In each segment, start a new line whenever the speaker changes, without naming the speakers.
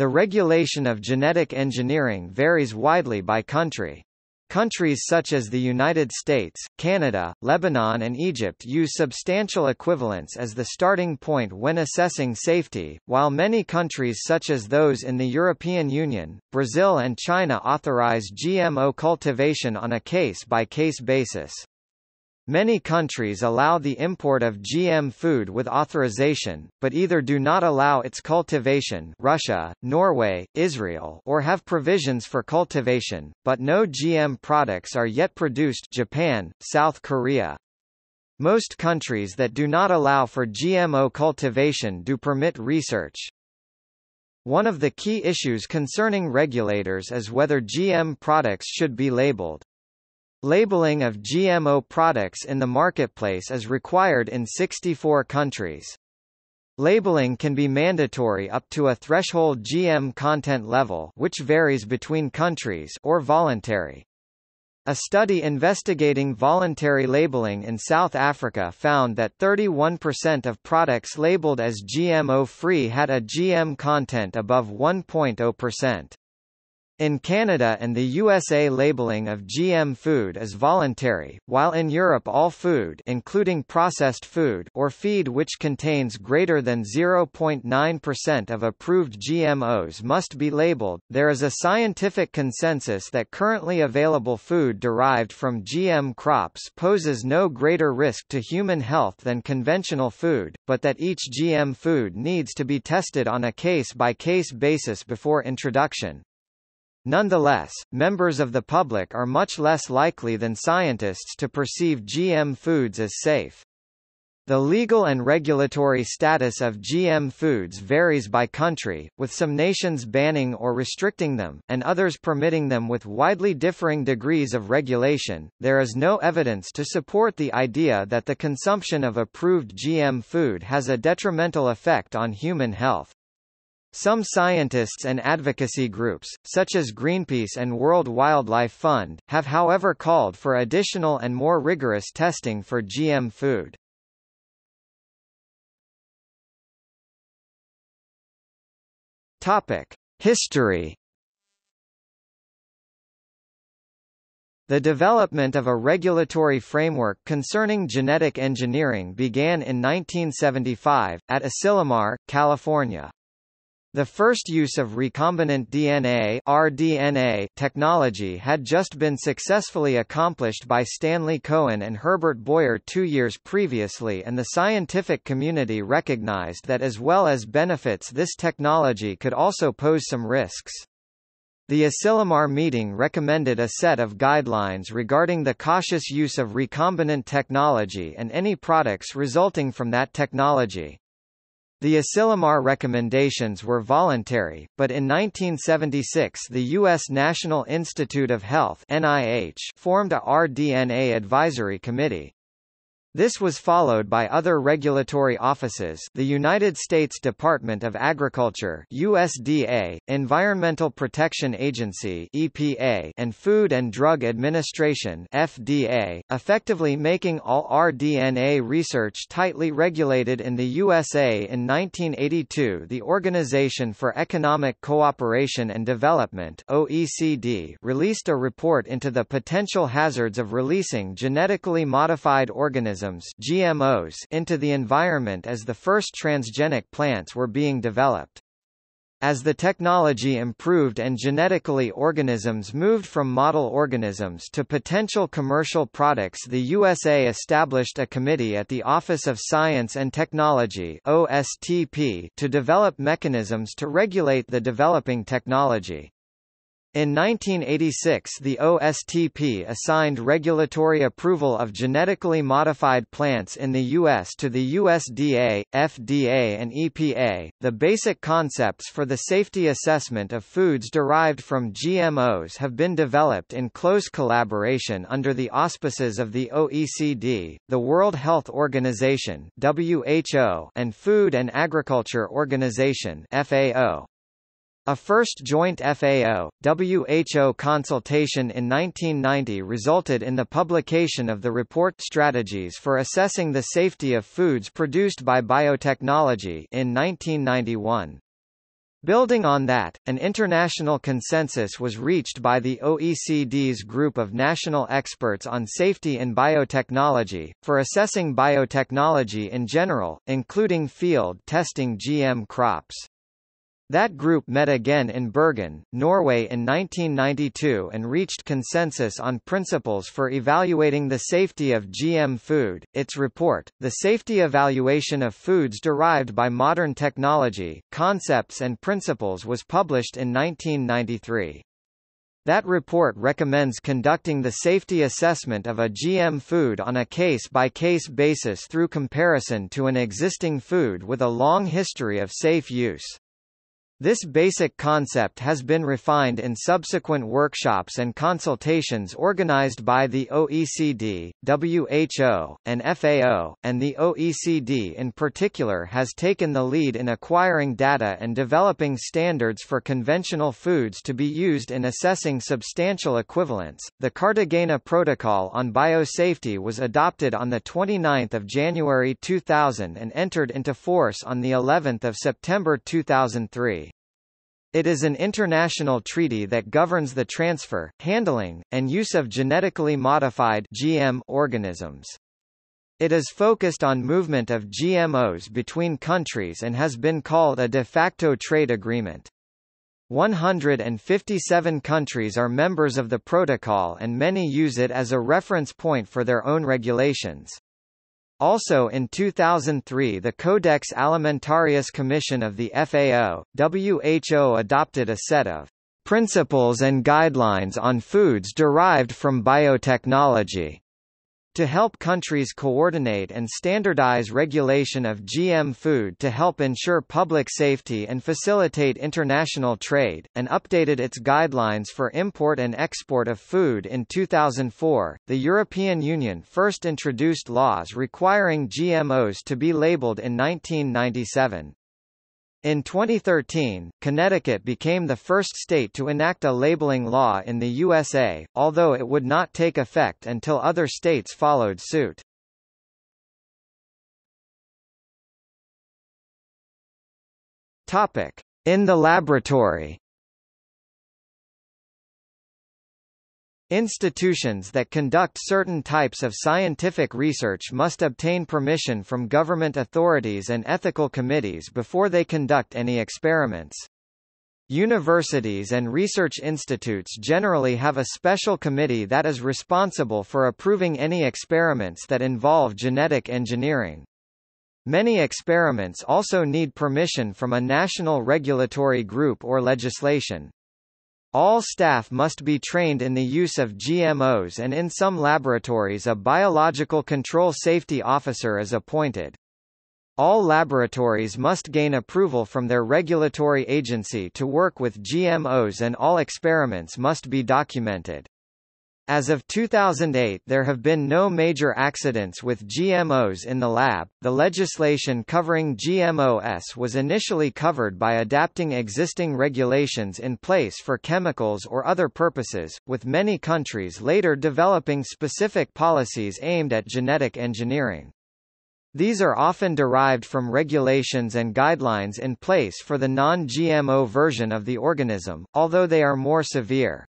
The regulation of genetic engineering varies widely by country. Countries such as the United States, Canada, Lebanon and Egypt use substantial equivalence as the starting point when assessing safety, while many countries such as those in the European Union, Brazil and China authorize GMO cultivation on a case-by-case -case basis. Many countries allow the import of GM food with authorization, but either do not allow its cultivation Russia, Norway, Israel or have provisions for cultivation, but no GM products are yet produced Japan, South Korea. Most countries that do not allow for GMO cultivation do permit research. One of the key issues concerning regulators is whether GM products should be labeled. Labeling of GMO products in the marketplace is required in 64 countries. Labeling can be mandatory up to a threshold GM content level which varies between countries or voluntary. A study investigating voluntary labeling in South Africa found that 31% of products labeled as GMO-free had a GM content above 1.0%. In Canada and the USA labeling of GM food is voluntary, while in Europe all food including processed food or feed which contains greater than 0.9% of approved GMOs must be labeled. There is a scientific consensus that currently available food derived from GM crops poses no greater risk to human health than conventional food, but that each GM food needs to be tested on a case-by-case -case basis before introduction. Nonetheless, members of the public are much less likely than scientists to perceive GM foods as safe. The legal and regulatory status of GM foods varies by country, with some nations banning or restricting them, and others permitting them with widely differing degrees of regulation. There is no evidence to support the idea that the consumption of approved GM food has a detrimental effect on human health. Some scientists and advocacy groups, such as Greenpeace and World Wildlife Fund, have however called for additional and more rigorous testing for GM food. Topic: History The development of a regulatory framework concerning genetic engineering began in 1975, at Asilomar, California. The first use of recombinant DNA rDNA technology had just been successfully accomplished by Stanley Cohen and Herbert Boyer two years previously and the scientific community recognized that as well as benefits this technology could also pose some risks. The Asilomar meeting recommended a set of guidelines regarding the cautious use of recombinant technology and any products resulting from that technology. The Asilomar recommendations were voluntary, but in 1976 the U.S. National Institute of Health NIH formed a rDNA advisory committee. This was followed by other regulatory offices the United States Department of Agriculture USDA, Environmental Protection Agency EPA, and Food and Drug Administration FDA, effectively making all rDNA research tightly regulated in the USA in 1982 the Organization for Economic Cooperation and Development OECD released a report into the potential hazards of releasing genetically modified organisms GMOs into the environment as the first transgenic plants were being developed. As the technology improved and genetically organisms moved from model organisms to potential commercial products the USA established a committee at the Office of Science and Technology OSTP to develop mechanisms to regulate the developing technology. In 1986 the OSTP assigned regulatory approval of genetically modified plants in the U.S. to the USDA, FDA and EPA. The basic concepts for the safety assessment of foods derived from GMOs have been developed in close collaboration under the auspices of the OECD, the World Health Organization WHO, and Food and Agriculture Organization FAO. A first joint FAO-WHO consultation in 1990 resulted in the publication of the report Strategies for Assessing the Safety of Foods Produced by Biotechnology in 1991. Building on that, an international consensus was reached by the OECD's group of national experts on safety in biotechnology, for assessing biotechnology in general, including field testing GM crops. That group met again in Bergen, Norway in 1992 and reached consensus on principles for evaluating the safety of GM food. Its report, The Safety Evaluation of Foods Derived by Modern Technology, Concepts and Principles was published in 1993. That report recommends conducting the safety assessment of a GM food on a case-by-case -case basis through comparison to an existing food with a long history of safe use. This basic concept has been refined in subsequent workshops and consultations organized by the OECD, WHO, and FAO, and the OECD in particular has taken the lead in acquiring data and developing standards for conventional foods to be used in assessing substantial equivalence. The Cartagena Protocol on Biosafety was adopted on the 29th of January 2000 and entered into force on the 11th of September 2003. It is an international treaty that governs the transfer, handling, and use of genetically modified GM organisms. It is focused on movement of GMOs between countries and has been called a de facto trade agreement. 157 countries are members of the protocol and many use it as a reference point for their own regulations. Also in 2003 the Codex Alimentarius Commission of the FAO, WHO adopted a set of principles and guidelines on foods derived from biotechnology to help countries coordinate and standardize regulation of GM food to help ensure public safety and facilitate international trade, and updated its guidelines for import and export of food in 2004. The European Union first introduced laws requiring GMOs to be labeled in 1997. In 2013, Connecticut became the first state to enact a labeling law in the USA, although it would not take effect until other states followed suit. Topic: In the laboratory. Institutions that conduct certain types of scientific research must obtain permission from government authorities and ethical committees before they conduct any experiments. Universities and research institutes generally have a special committee that is responsible for approving any experiments that involve genetic engineering. Many experiments also need permission from a national regulatory group or legislation. All staff must be trained in the use of GMOs and in some laboratories a biological control safety officer is appointed. All laboratories must gain approval from their regulatory agency to work with GMOs and all experiments must be documented. As of 2008 there have been no major accidents with GMOs in the lab. The legislation covering GMOs was initially covered by adapting existing regulations in place for chemicals or other purposes, with many countries later developing specific policies aimed at genetic engineering. These are often derived from regulations and guidelines in place for the non-GMO version of the organism, although they are more severe.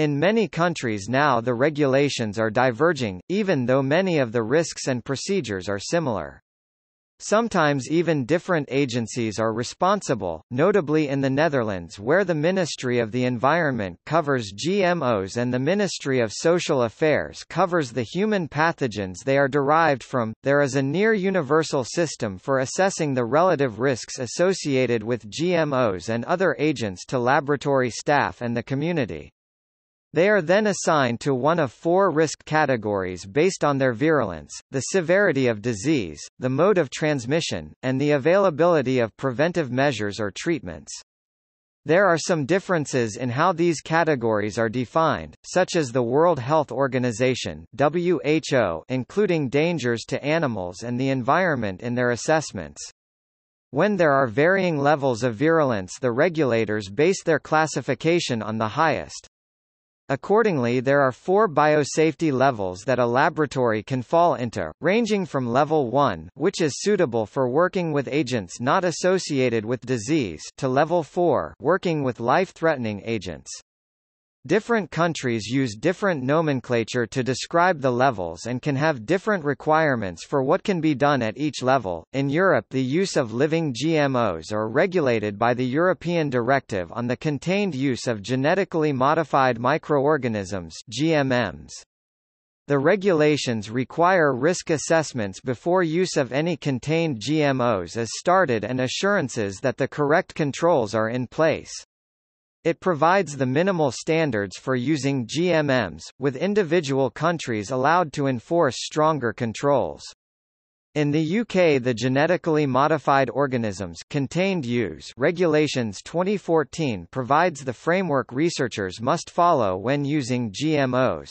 In many countries now the regulations are diverging, even though many of the risks and procedures are similar. Sometimes even different agencies are responsible, notably in the Netherlands where the Ministry of the Environment covers GMOs and the Ministry of Social Affairs covers the human pathogens they are derived from. There is a near universal system for assessing the relative risks associated with GMOs and other agents to laboratory staff and the community. They are then assigned to one of four risk categories based on their virulence, the severity of disease, the mode of transmission, and the availability of preventive measures or treatments. There are some differences in how these categories are defined, such as the World Health Organization WHO including dangers to animals and the environment in their assessments. When there are varying levels of virulence the regulators base their classification on the highest. Accordingly there are four biosafety levels that a laboratory can fall into, ranging from level 1 which is suitable for working with agents not associated with disease to level 4 working with life-threatening agents. Different countries use different nomenclature to describe the levels and can have different requirements for what can be done at each level. In Europe, the use of living GMOs are regulated by the European Directive on the Contained Use of Genetically Modified Microorganisms (GMMs). The regulations require risk assessments before use of any contained GMOs is started and assurances that the correct controls are in place. It provides the minimal standards for using GMMs, with individual countries allowed to enforce stronger controls. In the UK the Genetically Modified Organisms Contained Use Regulations 2014 provides the framework researchers must follow when using GMOs.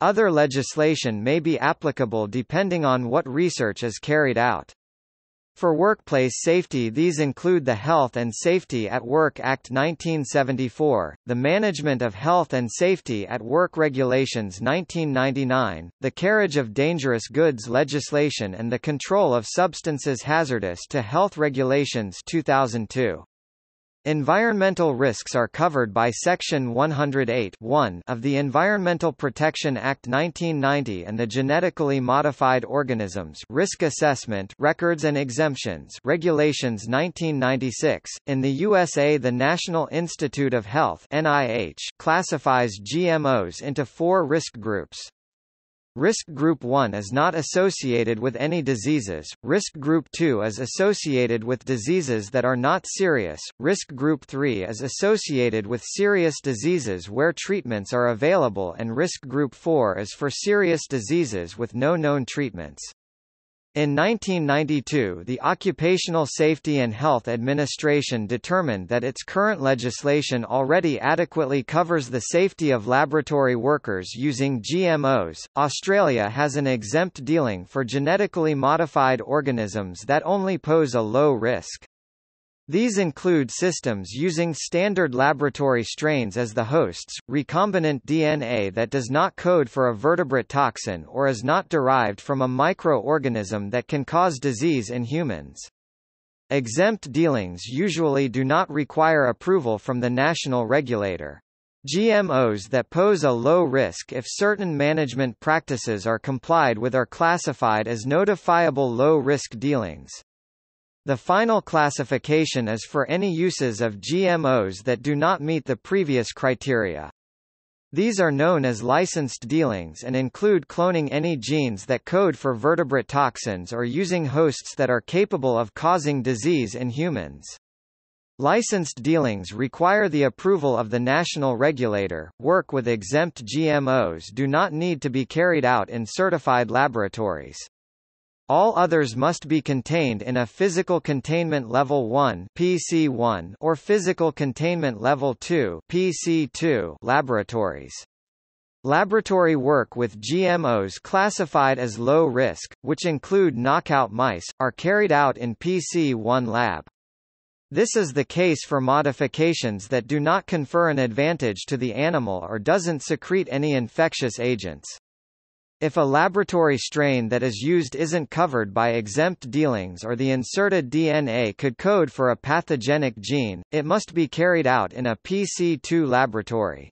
Other legislation may be applicable depending on what research is carried out. For workplace safety these include the Health and Safety at Work Act 1974, the Management of Health and Safety at Work Regulations 1999, the Carriage of Dangerous Goods legislation and the Control of Substances Hazardous to Health Regulations 2002. Environmental risks are covered by Section 108 of the Environmental Protection Act 1990 and the Genetically Modified Organisms Risk Assessment Records and Exemptions Regulations 1996. In the USA, the National Institute of Health (NIH) classifies GMOs into four risk groups. Risk Group 1 is not associated with any diseases, Risk Group 2 is associated with diseases that are not serious, Risk Group 3 is associated with serious diseases where treatments are available and Risk Group 4 is for serious diseases with no known treatments. In 1992 the Occupational Safety and Health Administration determined that its current legislation already adequately covers the safety of laboratory workers using GMOs. Australia has an exempt dealing for genetically modified organisms that only pose a low risk. These include systems using standard laboratory strains as the hosts, recombinant DNA that does not code for a vertebrate toxin or is not derived from a microorganism that can cause disease in humans. Exempt dealings usually do not require approval from the national regulator. GMOs that pose a low risk if certain management practices are complied with are classified as notifiable low-risk dealings. The final classification is for any uses of GMOs that do not meet the previous criteria. These are known as licensed dealings and include cloning any genes that code for vertebrate toxins or using hosts that are capable of causing disease in humans. Licensed dealings require the approval of the national regulator. Work with exempt GMOs do not need to be carried out in certified laboratories. All others must be contained in a Physical Containment Level 1 (PC1) or Physical Containment Level 2 (PC2) laboratories. Laboratory work with GMOs classified as low risk, which include knockout mice, are carried out in PC1 lab. This is the case for modifications that do not confer an advantage to the animal or doesn't secrete any infectious agents. If a laboratory strain that is used isn't covered by exempt dealings or the inserted DNA could code for a pathogenic gene, it must be carried out in a PC2 laboratory.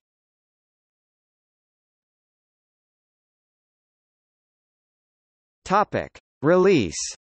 Topic: Release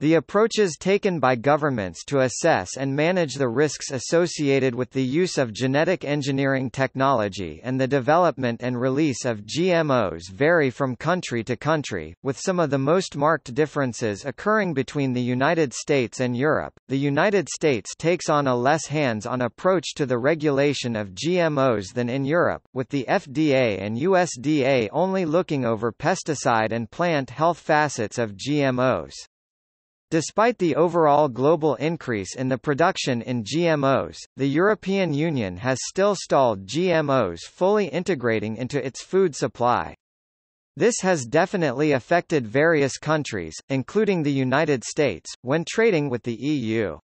The approaches taken by governments to assess and manage the risks associated with the use of genetic engineering technology and the development and release of GMOs vary from country to country, with some of the most marked differences occurring between the United States and Europe. The United States takes on a less hands-on approach to the regulation of GMOs than in Europe, with the FDA and USDA only looking over pesticide and plant health facets of GMOs. Despite the overall global increase in the production in GMOs, the European Union has still stalled GMOs fully integrating into its food supply. This has definitely affected various countries, including the United States, when trading with the EU.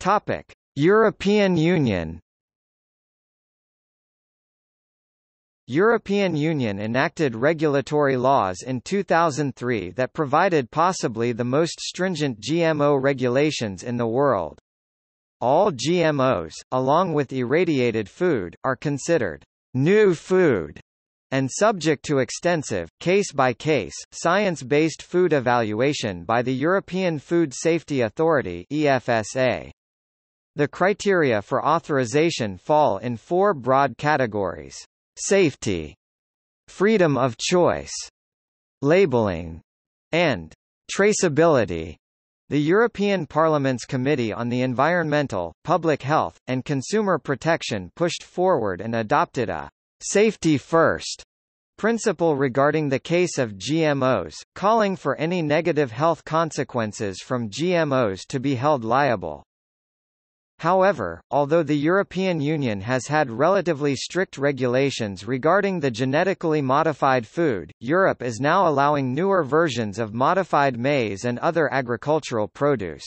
Topic: European Union European Union enacted regulatory laws in 2003 that provided possibly the most stringent GMO regulations in the world. All GMOs, along with irradiated food, are considered new food and subject to extensive, case-by-case, science-based food evaluation by the European Food Safety Authority EFSA. The criteria for authorization fall in four broad categories safety, freedom of choice, labeling, and traceability. The European Parliament's Committee on the Environmental, Public Health, and Consumer Protection pushed forward and adopted a safety first principle regarding the case of GMOs, calling for any negative health consequences from GMOs to be held liable. However, although the European Union has had relatively strict regulations regarding the genetically modified food, Europe is now allowing newer versions of modified maize and other agricultural produce.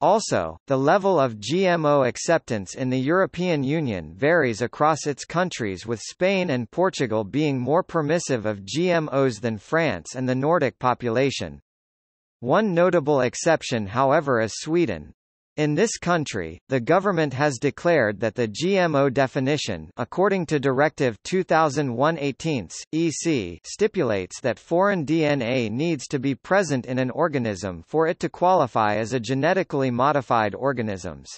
Also, the level of GMO acceptance in the European Union varies across its countries with Spain and Portugal being more permissive of GMOs than France and the Nordic population. One notable exception however is Sweden. In this country, the government has declared that the GMO definition according to Directive 2001/18 EC stipulates that foreign DNA needs to be present in an organism for it to qualify as a genetically modified organisms.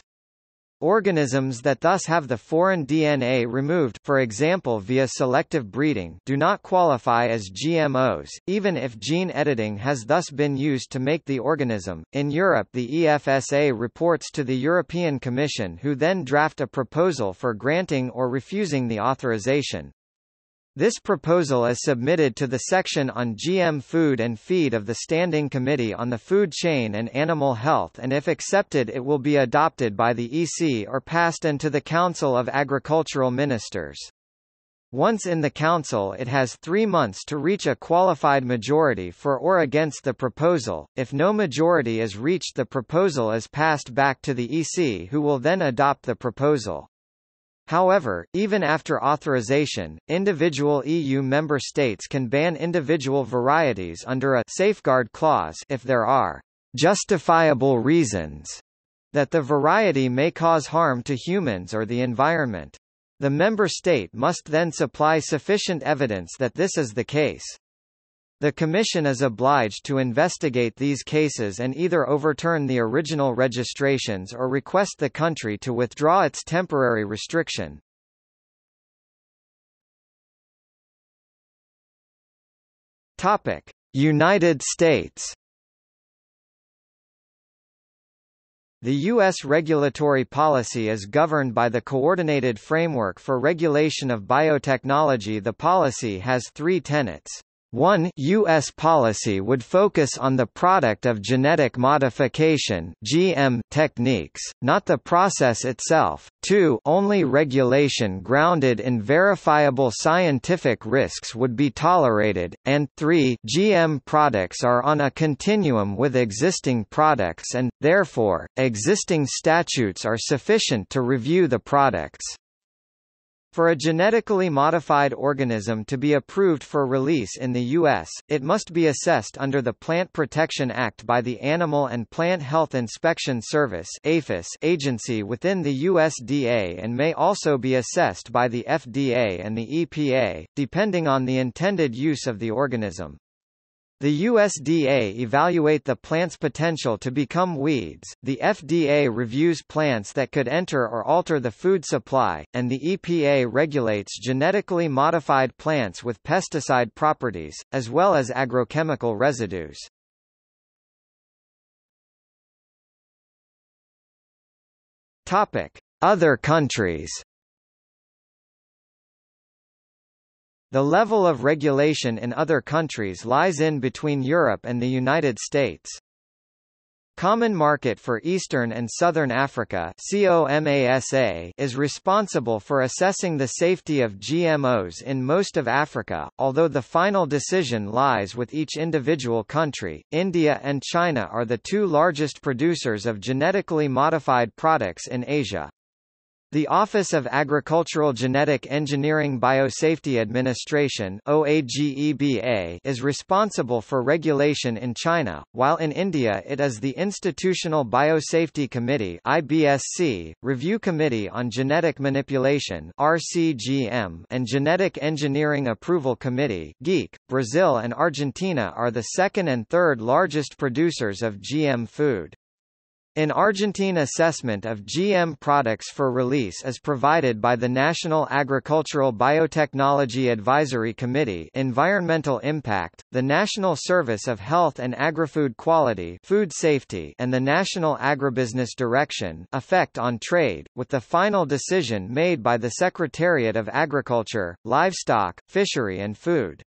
Organisms that thus have the foreign DNA removed for example via selective breeding do not qualify as GMOs, even if gene editing has thus been used to make the organism. In Europe the EFSA reports to the European Commission who then draft a proposal for granting or refusing the authorization. This proposal is submitted to the section on GM food and feed of the Standing Committee on the Food Chain and Animal Health and if accepted it will be adopted by the EC or passed into the Council of Agricultural Ministers. Once in the Council it has three months to reach a qualified majority for or against the proposal, if no majority is reached the proposal is passed back to the EC who will then adopt the proposal. However, even after authorization, individual EU member states can ban individual varieties under a safeguard clause if there are justifiable reasons that the variety may cause harm to humans or the environment. The member state must then supply sufficient evidence that this is the case. The Commission is obliged to investigate these cases and either overturn the original registrations or request the country to withdraw its temporary restriction. Topic: United States The U.S. regulatory policy is governed by the Coordinated Framework for Regulation of Biotechnology The policy has three tenets. 1 U.S. policy would focus on the product of genetic modification GM techniques, not the process itself. 2 Only regulation grounded in verifiable scientific risks would be tolerated, and 3 GM products are on a continuum with existing products and, therefore, existing statutes are sufficient to review the products. For a genetically modified organism to be approved for release in the U.S., it must be assessed under the Plant Protection Act by the Animal and Plant Health Inspection Service agency within the USDA and may also be assessed by the FDA and the EPA, depending on the intended use of the organism. The USDA evaluate the plant's potential to become weeds, the FDA reviews plants that could enter or alter the food supply, and the EPA regulates genetically modified plants with pesticide properties, as well as agrochemical residues. Other countries The level of regulation in other countries lies in between Europe and the United States. Common Market for Eastern and Southern Africa is responsible for assessing the safety of GMOs in most of Africa, although the final decision lies with each individual country. India and China are the two largest producers of genetically modified products in Asia. The Office of Agricultural Genetic Engineering Biosafety Administration is responsible for regulation in China, while in India it is the Institutional Biosafety Committee IBSC, Review Committee on Genetic Manipulation RCGM, and Genetic Engineering Approval Committee GEAC. Brazil and Argentina are the second and third largest producers of GM food. An Argentine assessment of GM products for release is provided by the National Agricultural Biotechnology Advisory Committee Environmental Impact, the National Service of Health and Agri-Food Quality Food Safety and the National Agribusiness Direction Effect on Trade, with the final decision made by the Secretariat of Agriculture, Livestock, Fishery and Food.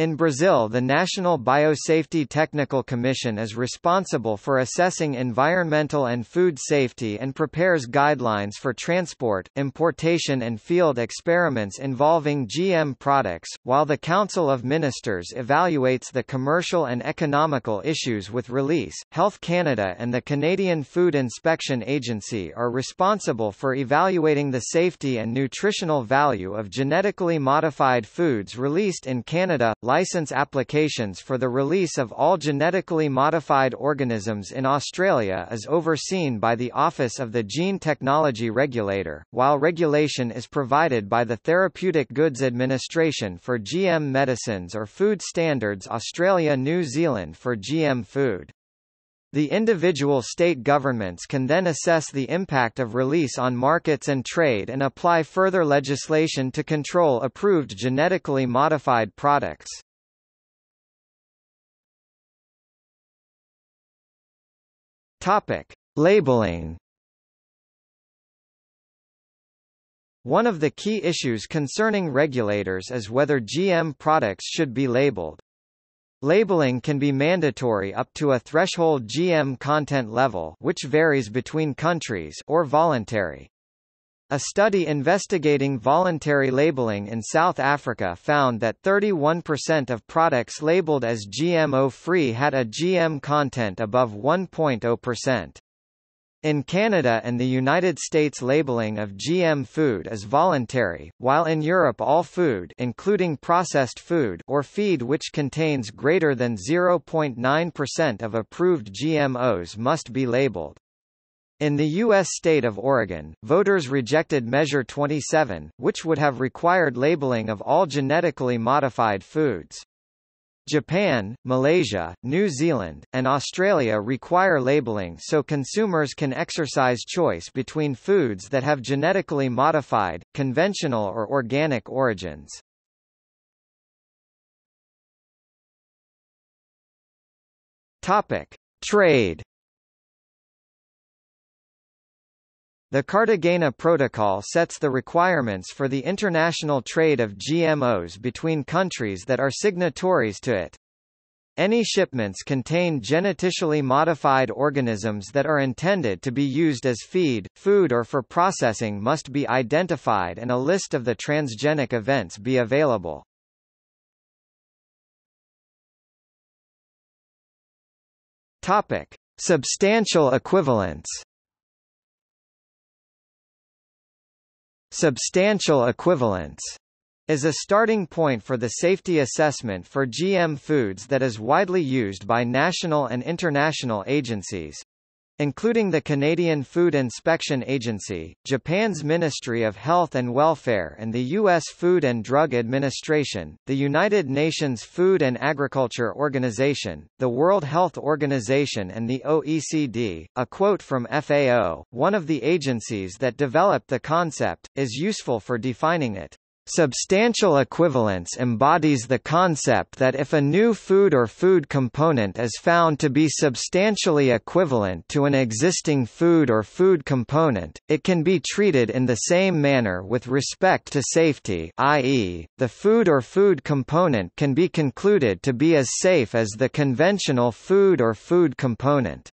In Brazil the National Biosafety Technical Commission is responsible for assessing environmental and food safety and prepares guidelines for transport, importation and field experiments involving GM products, while the Council of Ministers evaluates the commercial and economical issues with release. Health Canada and the Canadian Food Inspection Agency are responsible for evaluating the safety and nutritional value of genetically modified foods released in Canada, license applications for the release of all genetically modified organisms in Australia is overseen by the Office of the Gene Technology Regulator, while regulation is provided by the Therapeutic Goods Administration for GM medicines or Food Standards Australia New Zealand for GM food. The individual state governments can then assess the impact of release on markets and trade and apply further legislation to control approved genetically modified products. Topic: Labeling. One of the key issues concerning regulators is whether GM products should be labeled. Labeling can be mandatory up to a threshold GM content level which varies between countries or voluntary. A study investigating voluntary labeling in South Africa found that 31% of products labeled as GMO-free had a GM content above 1.0%. In Canada and the United States labeling of GM food is voluntary, while in Europe all food including processed food or feed which contains greater than 0.9% of approved GMOs must be labeled. In the U.S. state of Oregon, voters rejected Measure 27, which would have required labeling of all genetically modified foods. Japan, Malaysia, New Zealand, and Australia require labeling so consumers can exercise choice between foods that have genetically modified, conventional or organic origins. Topic: Trade The Cartagena Protocol sets the requirements for the international trade of GMOs between countries that are signatories to it. Any shipments contain genetically modified organisms that are intended to be used as feed, food or for processing must be identified and a list of the transgenic events be available. Topic: Substantial equivalence. Substantial equivalence is a starting point for the safety assessment for GM foods that is widely used by national and international agencies, including the Canadian Food Inspection Agency, Japan's Ministry of Health and Welfare and the U.S. Food and Drug Administration, the United Nations Food and Agriculture Organization, the World Health Organization and the OECD. A quote from FAO, one of the agencies that developed the concept, is useful for defining it. Substantial equivalence embodies the concept that if a new food or food component is found to be substantially equivalent to an existing food or food component, it can be treated in the same manner with respect to safety i.e., the food or food component can be concluded to be as safe as the conventional food or food component.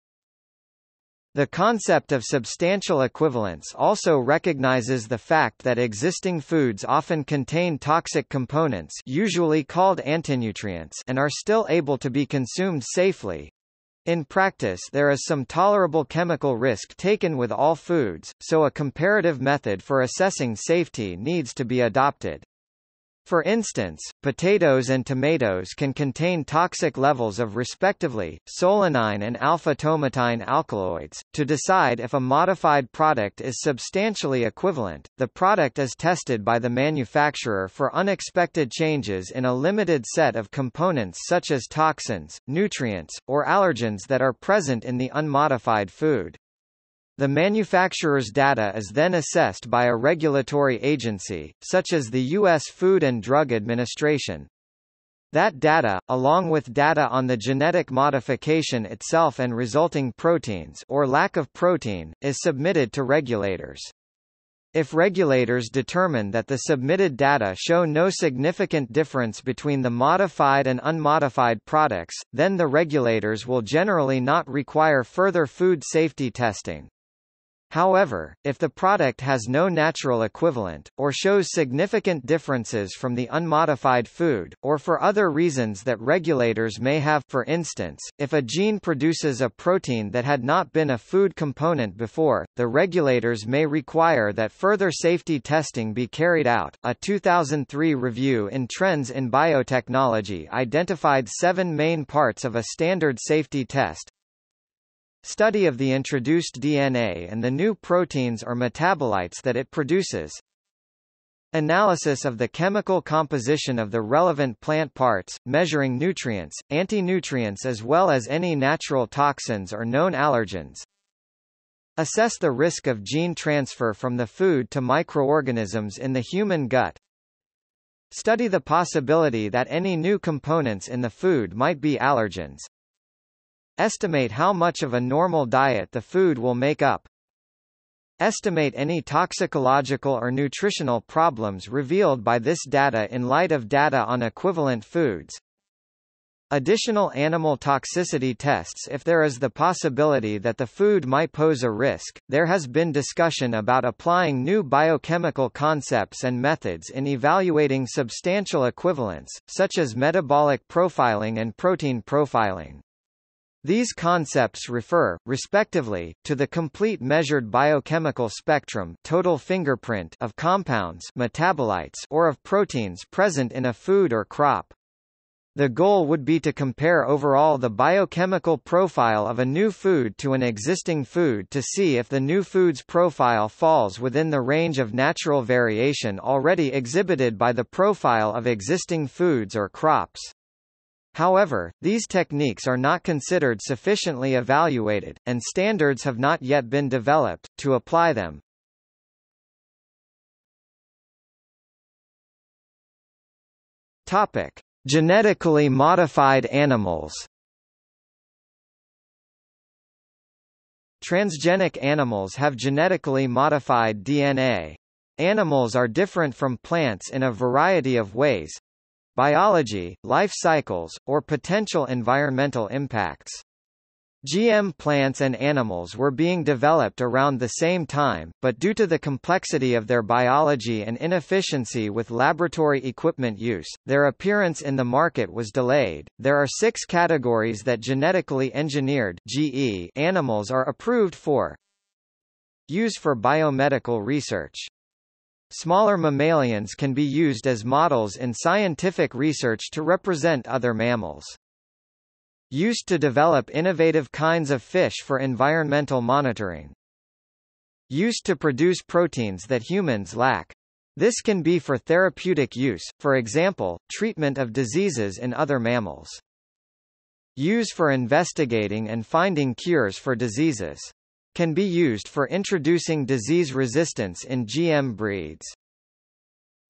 The concept of substantial equivalence also recognizes the fact that existing foods often contain toxic components usually called antinutrients and are still able to be consumed safely. In practice there is some tolerable chemical risk taken with all foods, so a comparative method for assessing safety needs to be adopted. For instance, potatoes and tomatoes can contain toxic levels of respectively, solanine and alpha-tomatine alkaloids. To decide if a modified product is substantially equivalent, the product is tested by the manufacturer for unexpected changes in a limited set of components such as toxins, nutrients, or allergens that are present in the unmodified food. The manufacturer's data is then assessed by a regulatory agency, such as the U.S. Food and Drug Administration. That data, along with data on the genetic modification itself and resulting proteins or lack of protein, is submitted to regulators. If regulators determine that the submitted data show no significant difference between the modified and unmodified products, then the regulators will generally not require further food safety testing. However, if the product has no natural equivalent, or shows significant differences from the unmodified food, or for other reasons that regulators may have for instance, if a gene produces a protein that had not been a food component before, the regulators may require that further safety testing be carried out. A 2003 review in Trends in Biotechnology identified seven main parts of a standard safety test, Study of the introduced DNA and the new proteins or metabolites that it produces. Analysis of the chemical composition of the relevant plant parts, measuring nutrients, anti-nutrients as well as any natural toxins or known allergens. Assess the risk of gene transfer from the food to microorganisms in the human gut. Study the possibility that any new components in the food might be allergens. Estimate how much of a normal diet the food will make up. Estimate any toxicological or nutritional problems revealed by this data in light of data on equivalent foods. Additional animal toxicity tests if there is the possibility that the food might pose a risk. There has been discussion about applying new biochemical concepts and methods in evaluating substantial equivalence, such as metabolic profiling and protein profiling. These concepts refer, respectively, to the complete measured biochemical spectrum total fingerprint of compounds metabolites or of proteins present in a food or crop. The goal would be to compare overall the biochemical profile of a new food to an existing food to see if the new food's profile falls within the range of natural variation already exhibited by the profile of existing foods or crops. However, these techniques are not considered sufficiently evaluated, and standards have not yet been developed, to apply them. Topic. Genetically modified animals Transgenic animals have genetically modified DNA. Animals are different from plants in a variety of ways, biology, life cycles, or potential environmental impacts. GM plants and animals were being developed around the same time, but due to the complexity of their biology and inefficiency with laboratory equipment use, their appearance in the market was delayed. There are six categories that genetically engineered GE animals are approved for use for biomedical research. Smaller mammalians can be used as models in scientific research to represent other mammals. Used to develop innovative kinds of fish for environmental monitoring. Used to produce proteins that humans lack. This can be for therapeutic use, for example, treatment of diseases in other mammals. Use for investigating and finding cures for diseases can be used for introducing disease resistance in GM breeds.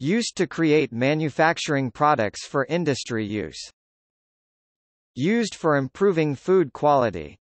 Used to create manufacturing products for industry use. Used for improving food quality.